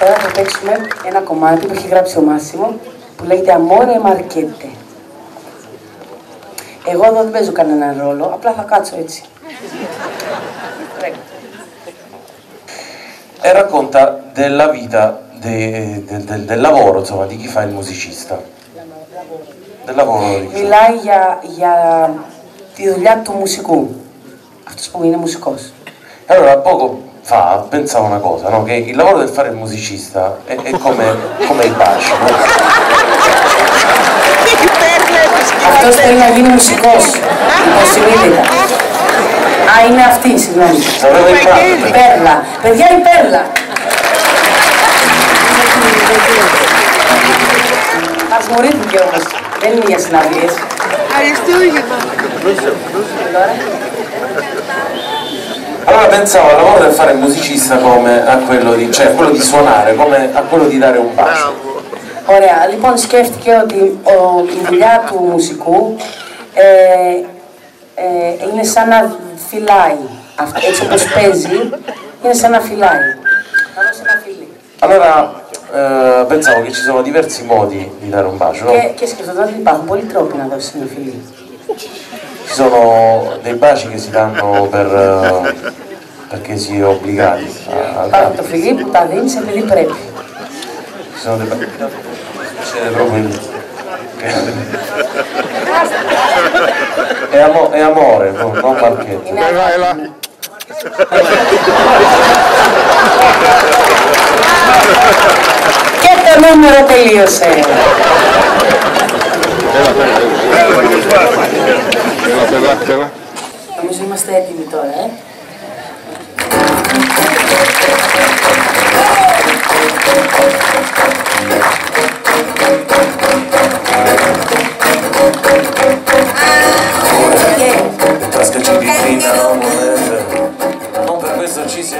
Τώρα θα παίξουμε ένα κομμάτι που έχει γράψει ο Μάσιμο που λέγεται Amore Marchette. Εγώ εδώ δεν παίζω κανέναν ρόλο, απλά θα κάτσω έτσι. Prego. e racconta della vita, de- del- del- del lavoro insomma, di chi fa il musicista. Del lavoro di chi fa. Μιλάει για, για τη δουλειά του μουσικού. Αυτός που είναι μουσικός. E Allora, poco fa pensavo una cosa, no? che il lavoro del fare il musicista è, è come, come il bacio. no? Αυτός θέλει να γίνει μουσικός. Υποσυνείδητα. Α, είναι αυτή, συγγνώμη. Sapevo il bacio. Η Πέρλα. Παιδιά, η Πέρλα. Μας μουρήθηκε όμως. Δεν είναι για συναυλίες. Αριστούργημα. Allora pensavo al lavoro del fare il musicista come a quello di, cioè quello di suonare, come a quello di dare un bacio. Ωραία, λοιπόν σκέφτηκε ότι ο, η δουλειά του μουσικού ε, ε, είναι σαν να φυλάει. Αυτό, έτσι όπως παίζει, είναι σαν να φυλάει. Να δώσει ένα φιλί. Allora eh, pensavo che ci sono diversi modi di dare un bacio, no? Και, και σκεφτόταν ότι υπάρχουν πολλοί τρόποι να δώσει ένα φιλί. ci sono dei baci che si danno per, perché si è obbligati a, tanto Filippo Pavin se me li prendi ci sono dei baci siete proprio in... è, amo, è amore no, non marchetto vai vai là che per numero che io sei 세미 τώρα, ε. Tasca de vitrina não leva Não pergunta se